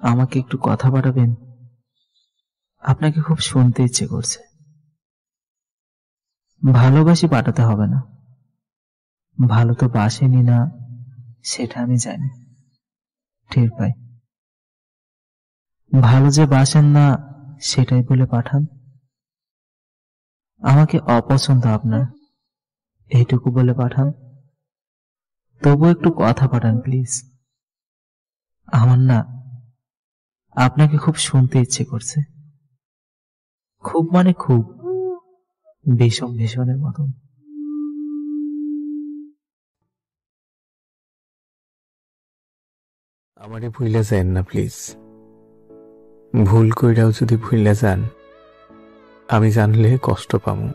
আমাকে একটু কথা পাঠাবেন? আপনাকে খুব শুনতে ইচ্ছে করছে। ভালোবাসি পাঠাতে হবে না। ভালো তো বাসেনি না, সেটা আমি জানি। টের পাই। ভালো যে বাসেন না, সেটাই বলে পাঠান। আমাকে অপছন্দ আপনার, এইটুকু বলে পাঠান। তবু একটু কথা পাঠান, প্লিজ। আমার না আপনাকে খুব শুনতে ইচ্ছে করছে। খুব মানে খুব। ভীষণ, ভীষণের মতন। আমারে ভুইলা যান না প্লিজ ভুল কইরাও যদি ভুইলা যান, আমি জানলে কষ্ট পামু।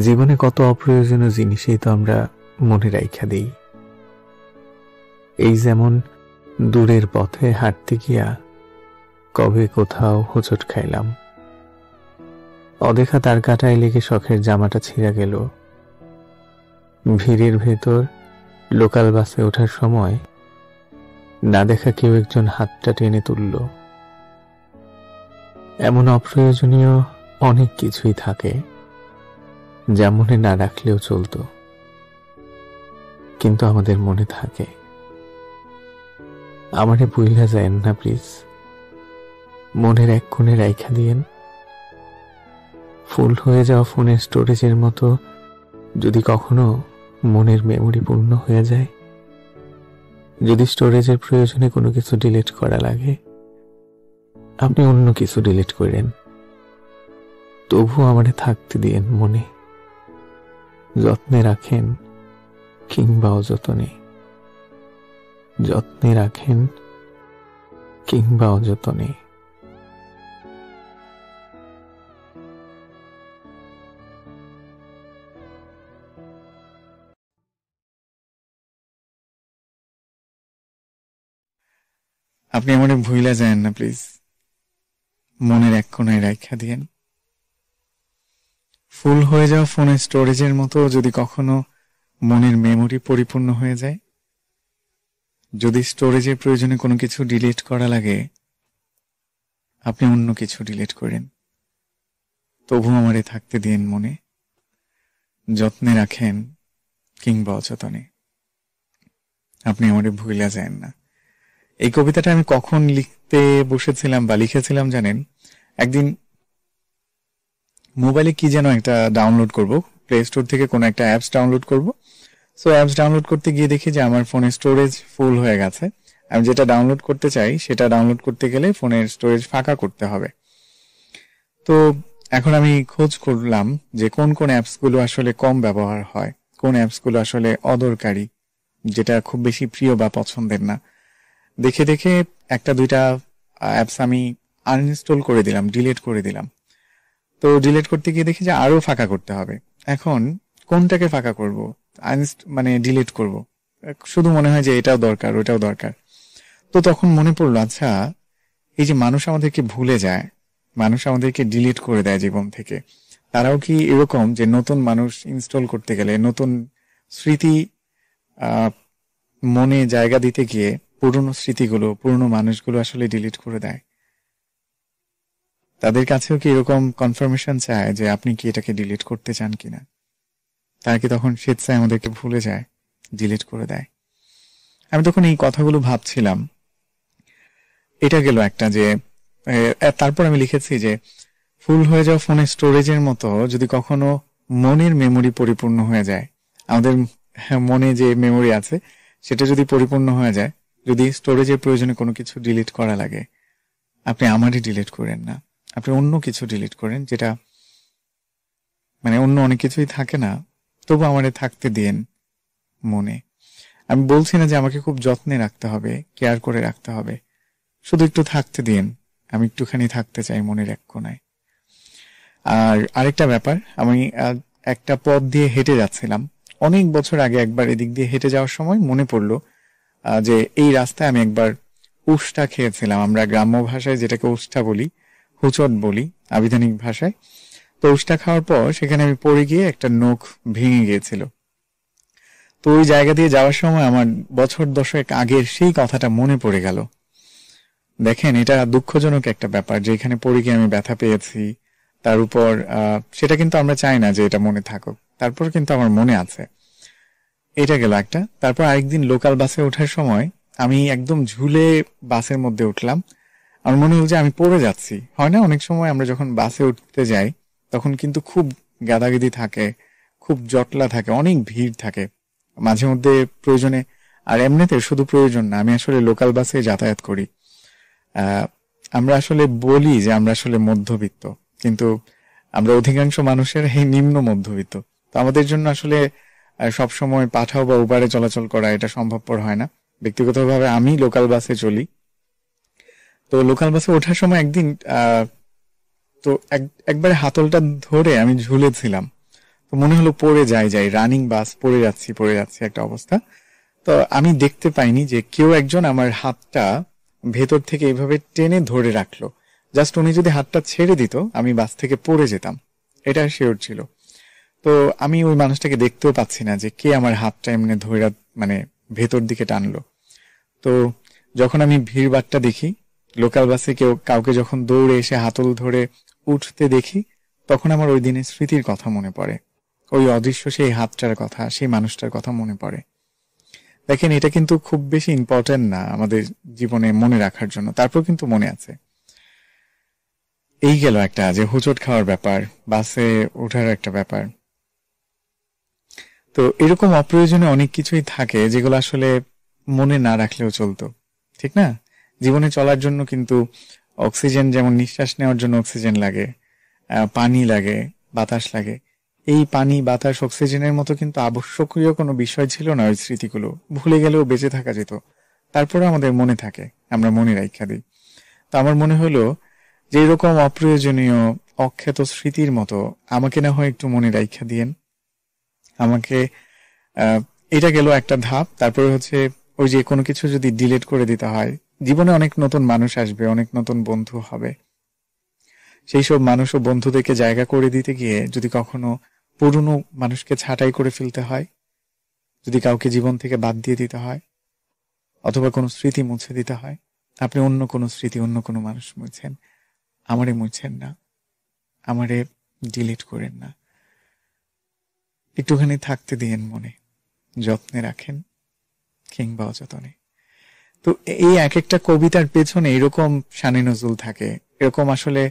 জীবনে কত অপ্রয়োজনীয় জিনিসই তো আমরা মনে রাইখা দিই। এই যেমন দূরের পথে হাঁটতে গিয়া কবে কোথাও হোঁচট খাইলাম। অদেখা তার কাটায় লেগে শখের জামাটা ছিঁড়া গেল। ভিড়ের ভেতর লোকাল বাসে ওঠার সময় না দেখা কেউ একজন হাতটা টেনে তুলল। এমন অপ্রয়োজনীয় অনেক কিছুই থাকে যা মনে না রাখলেও চলতো। কিন্তু আমাদের মনে থাকে আমারে বুইলা যায় না, প্লিজ। মনের এক কোণে রাইখা দিয়েন। ফুল হয়ে যাওয়া ফোনের স্টোরেজের মতো যদি কখনো মনের মেমোরি পূর্ণ হয়ে যায়, যদি স্টোরেজের প্রয়োজনে কোনো কিছু ডিলিট করা লাগে, আপনি অন্য কিছু ডিলিট করেন। তবু আমারে থাকতে দিয়েন মনে। যত্নে রাখেন কিংবা অযতনে। যত্নে রাখেন কিংবা অযতনে। আপনি আমার ভুইলা যায় না, প্লিজ। মনের এক কোনায় রাখা দিয়েন। ফুল হয়ে যাওয়া ফোনের স্টোরেজের মতো যদি কখনো মনের মেমোরি পরিপূর্ণ হয়ে যায় যদি স্টোরেজের প্রয়োজনে কোনো কিছু ডিলিট করা লাগে, আপনি অন্য কিছু ডিলিট করেন। তবু আমারে থাকতে দিন মনে, যত্নে রাখেন কিংবা অচেতনে আপনি আমারে ভুইলা যান না। এই কবিতাটা আমি কখন লিখতে বসেছিলাম বা লিখেছিলাম জানেন? একদিন মোবাইলে কি যেন একটা ডাউনলোড করব প্লে স্টোর থেকে কোনো একটা অ্যাপস ডাউনলোড করব সো অ্যাপস ডাউনলোড করতে গিয়ে দেখি যে আমার ফোনের স্টোরেজ ফুল হয়ে গেছে। আমি যেটা ডাউনলোড করতে চাই, সেটা ডাউনলোড করতে গেলে ফোনের স্টোরেজ ফাঁকা করতে হবে। তো, এখন আমি খোঁজ করলাম যে কোন কোন অ্যাপসগুলো আসলে কম ব্যবহার হয়, কোন অ্যাপসগুলো আসলে অদরকারি, যেটা খুব বেশি প্রিয় বা পছন্দের না। দেখে দেখে একটা দুইটা অ্যাপস আমি আনইনস্টল করে দিলাম ডিলিট করে দিলাম। তো ডিলিট করতে গিয়ে দেখি যে আরও ফাঁকা করতে হবে। এখন কোনটাকে ফাঁকা করব? মানে ডিলিট করব। শুধু মনে হয় যে এটাও দরকার ওটাও দরকার। তো তখন মনে পড়ল আচ্ছা এই যে মানুষ আমাদেরকে ভুলে যায়, মানুষ আমাদেরকে ডিলিট করে দেয় জীবন থেকে, তারাও কি এরকম যে নতুন মানুষ ইনস্টল করতে গেলে, নতুন স্মৃতি মনে জায়গা দিতে গিয়ে পুরনো স্মৃতিগুলো, পুরনো মানুষগুলো আসলে ডিলিট করে দেয়? তাদের কাছেও কি এরকম কনফার্মেশন চায় যে আপনি কি এটাকে ডিলিট করতে চান কিনা? তারা কি তখন স্বেচ্ছায় আমাদেরকে ভুলে যায় ডিলিট করে দেয়। আমি তখন এই কথাগুলো ভাবছিলাম। এটা গেল একটা যে তারপর আমি লিখেছি যে, ফুল হয়ে যাওয়া ফোনের স্টোরেজের মতো যদি কখনো মনের মেমোরি পরিপূর্ণ হয়ে যায়, আমাদের মনে যে মেমোরি আছে, সেটা যদি পরিপূর্ণ হয়ে যায়, যদি স্টোরেজের প্রয়োজনে কোনো কিছু ডিলিট করা লাগে, আপনি আমারই ডিলিট করেন না। আপনি অন্য কিছু ডিলিট করেন যেটা মানে অন্য অনেক কিছুই থাকে না। তবু আমারে থাকতে দিন মনে। আমি বলছি না যে আমাকে খুব যত্নে রাখতে হবে, কেয়ার করে রাখতে হবে। শুধু একটু থাকতে দিন আমি একটুখানি থাকতে চাই মনের এক কোনায় আর আরেকটা ব্যাপার, আমি একটা পথ দিয়ে হেঁটে যাচ্ছিলাম। অনেক বছর আগে একবার এদিক দিয়ে হেঁটে যাওয়ার সময় মনে পড়ল যে এই রাস্তায় আমি একবার উষ্টা খেয়েছিলাম। আমরা গ্রাম্য ভাষায় যেটাকে উষ্টা বলি, হুচট বলি, আবিধানিক ভাষায়। তো উষ্টা খাওয়ার পর সেখানে আমি পড়ে গিয়ে একটা নখ ভেঙে গিয়েছিল। তো ওই জায়গা দিয়ে যাওয়ার সময় আমার বছর দশক আগের সেই কথাটা মনে পড়ে গেল। দেখেন, এটা দুঃখজনক একটা ব্যাপার যে এখানে পড়ে গিয়ে আমি ব্যথা পেয়েছি। তার উপর সেটা কিন্তু আমরা চাই না যে এটা মনে থাকুক। তারপর কিন্তু আমার মনে আছে। এটা গেল একটা। তারপর আরেকদিন লোকাল বাসে ওঠার সময় আমি একদম ঝুলে বাসের মধ্যে উঠলাম। আমার মনে হলো যে আমি পড়ে যাচ্ছি। হয় না? অনেক সময় আমরা যখন বাসে উঠতে যাই তখন কিন্তু খুব গাদাগিদি থাকে খুব জটলা থাকে অনেক ভিড় থাকে। মাঝে মধ্যে প্রয়োজনে আর এমনিতে শুধু প্রয়োজন না আমি আসলে লোকাল বাসে যাতায়াত করি। আমরা আসলে বলি যে আমরা আসলে মধ্যবিত্ত কিন্তু আমরা অধিকাংশ মানুষের এই নিম্ন মধ্যবিত্ত। তো আমাদের জন্য আসলে সব সময় পাঠাও বা উবারে চলাচল করা এটা সম্ভবপর হয় না। ব্যক্তিগতভাবে আমি লোকাল বাসে চলি। তো লোকাল বাসে ওঠার সময় একদিন আহ, তো এক- একবারে হাতলটা ধরে আমি ঝুলেছিলাম। তো মনে হলো পড়ে যাই যাই রানিং বাস পড়ে যাচ্ছি পড়ে যাচ্ছি একটা অবস্থা। তো আমি দেখতে পাইনি যে কেউ একজন আমার হাতটা ভেতর থেকে এইভাবে টেনে ধরে রাখল। জাস্ট উনি যদি হাতটা ছেড়ে দিত, আমি বাস থেকে পড়ে যেতাম। এটা শিওর ছিল। তো আমি ওই মানুষটাকে দেখতেও পাচ্ছি না যে কে আমার হাতটা এমনি ধরে মানে ভেতর দিকে টানলো। তো যখন আমি ভিড়বাট্টা দেখি লোকাল বাসে কেউ, কাউকে যখন দৌড়ে এসে হাতল ধরে উঠতে দেখি, তখন আমার ওই দিনের স্মৃতির কথা মনে পড়ে। ওই অদৃশ্য সেই হাতটার কথা, সেই মানুষটার কথা মনে পড়ে। দেখেন, এটা কিন্তু খুব বেশি ইম্পর্টেন্ট না আমাদের জীবনে মনে রাখার জন্য। তারপর কিন্তু মনে আছে। এই গেল একটা যে হুচট খাওয়ার ব্যাপার, বাসে ওঠার একটা ব্যাপার। তো এরকম অপ্রয়োজনে অনেক কিছুই থাকে যেগুলো আসলে মনে না রাখলেও চলতো। ঠিক না? জীবনে চলার জন্য কিন্তু অক্সিজেন যেমন নিঃশ্বাস নেওয়ার জন্য অক্সিজেন লাগে পানি লাগে, বাতাস লাগে। এই পানি, বাতাস, অক্সিজেনের মতো কিন্তু আবশ্যকীয় কোনো বিষয় ছিল না ওই স্মৃতিগুলো। ভুলে গেলেও বেঁচে থাকা যেত। তারপরে আমাদের মনে থাকে, আমরা মনে রাখা দিই। তো আমার মনে হলো যে এরকম অপ্রয়োজনীয়, অখ্যাত স্মৃতির মতো আমাকে না হয় একটু মনে রাখা দিয়েন। আমাকে এটা গেল একটা ধাপ, তারপরে হচ্ছে ওই যে কোনো কিছু যদি ডিলেট করে দিতে হয় জীবনে অনেক নতুন মানুষ আসবে, অনেক নতুন বন্ধু হবে। সেই সব মানুষ ও বন্ধুদেরকে জায়গা করে দিতে গিয়ে যদি কখনো পুরনো মানুষকে ছাঁটাই করে ফেলতে হয়, যদি কাউকে জীবন থেকে বাদ দিয়ে দিতে হয়, অথবা কোনো স্মৃতি মুছে দিতে হয়, আপনি অন্য কোনো স্মৃতি, অন্য কোনো মানুষ মুছেন, আমারে মুছেন না, আমারে ডিলিট করেন না। একটুখানি থাকতে দিয়েন মনে, যত্নে রাখেন, কিংবা অযতনে। তো এই এক একটা কবিতার পেছনে এরকম শানি নজরুল থাকে, এরকম আসলে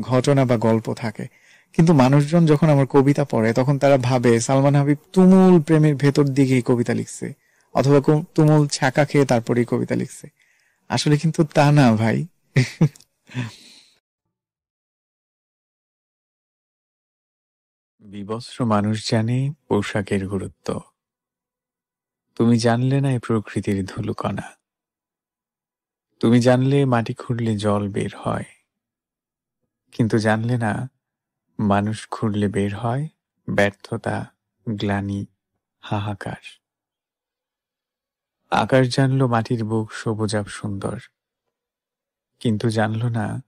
ঘটনা বা গল্প থাকে। কিন্তু মানুষজন যখন আমার কবিতা পড়ে, তখন তারা ভাবে, সালমান হাবিব তুমুল প্রেমের ভেতর দিকে কবিতা লিখছে, অথবা তুমুল ছাকা খেয়ে তারপরে কবিতা লিখছে। আসলে কিন্তু তা না, ভাই। বিবস্ত্র মানুষ জানে পোশাকের গুরুত্ব। তুমি জানলে না এই প্রকৃতির ধুলুকণা। তুমি জানলে মাটি খুঁড়লে জল বের হয়। কিন্তু জানলে না, মানুষ খুঁড়লে বের হয়, ব্যর্থতা, গ্লানি, হাহাকার। আকাশ জানলো মাটির বুক সবুজাব সুন্দর। কিন্তু জানলো না,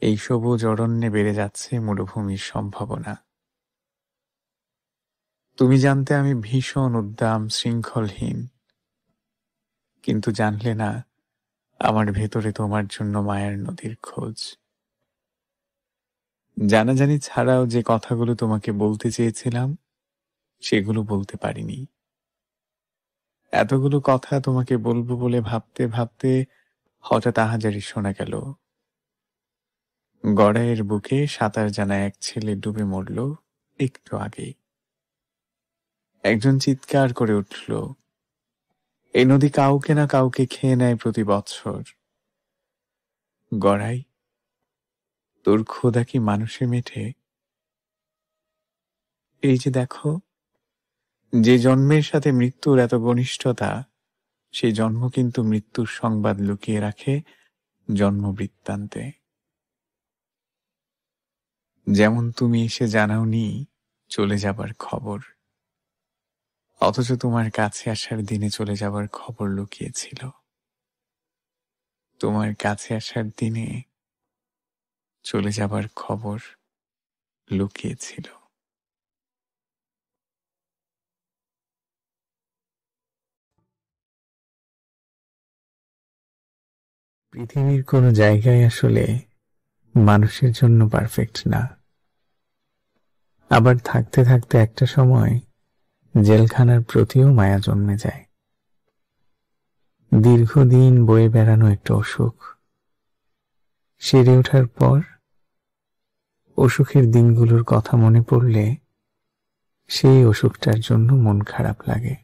এই সবুজ অরণ্যে বেড়ে যাচ্ছে মরুভূমির সম্ভাবনা। তুমি জানতে আমি ভীষণ উদ্দাম, শৃঙ্খলহীন। কিন্তু জানলে না আমার ভেতরে তোমার জন্য মায়ের নদীর খোঁজ। জানাজানি ছাড়াও যে কথাগুলো তোমাকে বলতে চেয়েছিলাম, সেগুলো বলতে পারিনি। এতগুলো কথা তোমাকে বলব বলে ভাবতে ভাবতে হঠাৎ আহাজারি শোনা গেল। গড়াইয়ের বুকে সাঁতার জানা এক ছেলে ডুবে মরল একটু আগেই একজন চিৎকার করে উঠল এই নদী কাউকে না কাউকে খেয়ে নেয় প্রতি বৎসর গড়াই, তোর ক্ষুধা কি মানুষে মেটে এই যে দেখো, যে জন্মের সাথে মৃত্যুর এত ঘনিষ্ঠতা সেই জন্ম কিন্তু মৃত্যুর সংবাদ লুকিয়ে রাখে জন্ম বৃত্তান্তে যেমন তুমি এসে জানাওনি, চলে যাবার খবর। অথচ তোমার কাছে আসার দিনে চলে যাবার খবর লুকিয়েছিল। তোমার কাছে আসার দিনে চলে যাবার খবর লুকিয়েছিল। পৃথিবীর কোনো জায়গায় আসলে মানুষের জন্য পারফেক্ট না। আবার থাকতে থাকতে একটা সময় জেলখানার প্রতিও মায়া জন্মে যায়। দীর্ঘদিন বয়ে বেড়ানো একটা অসুখ। সেরে ওঠার পর অসুখের দিনগুলোর কথা মনে পড়লে সেই অসুখটার জন্য মন খারাপ লাগে।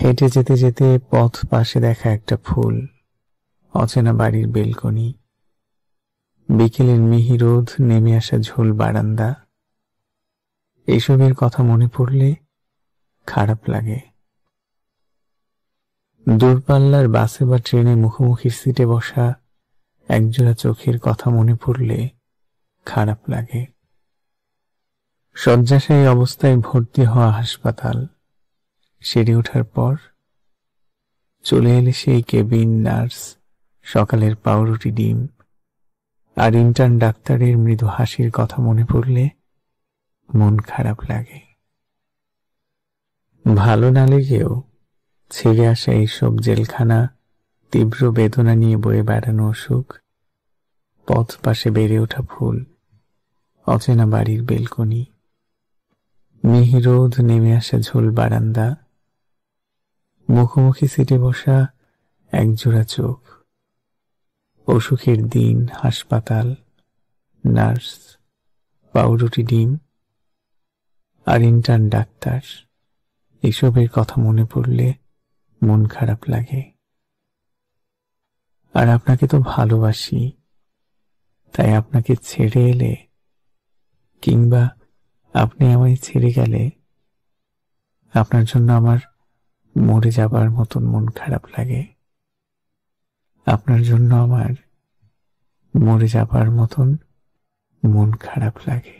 হেঁটে যেতে যেতে পথ পাশে দেখা একটা ফুল, অচেনা বাড়ির বেলকনি, বিকেলের মিহিরোধ নেমে আসা ঝোল বারান্দা এইসবের কথা মনে পড়লে খারাপ লাগে। দূরপাল্লার বাসে বা ট্রেনে মুখোমুখি সিটে বসা একজোড়া চোখের কথা মনে পড়লে খারাপ লাগে। শয্যাশায়ী অবস্থায় ভর্তি হওয়া হাসপাতাল। সেরে ওঠার পর চলে এলে সেই কেবিন, নার্স, সকালের পাউরুটি, ডিম আর ইন্টার্ন ডাক্তারের মৃদু হাসির কথা মনে পড়লে মন খারাপ লাগে। ভালো না লেগেও ছেড়ে আসা এইসব জেলখানা, তীব্র বেদনা নিয়ে বয়ে বেড়ানো অসুখ, পথ পাশে বেড়ে ওঠা ফুল, অচেনা বাড়ির বেলকনি মিহিরোধ নেমে আসা ঝোল বারান্দা, মুখোমুখি সিটে বসা একজোড়া চোখ, অসুখের দিন, হাসপাতাল, নার্স, পাউরুটি ডিম আর ইন্টার্ন ডাক্তার। এসবের কথা মনে পড়লে মন খারাপ লাগে। আর আপনাকে তো ভালোবাসি। তাই আপনাকে ছেড়ে এলে কিংবা আপনি আমায় ছেড়ে গেলে আপনার জন্য আমার মরে যাবার মতন মন খারাপ লাগে। আপনার জন্য আমার মরে যাবার মতন মন খারাপ লাগে।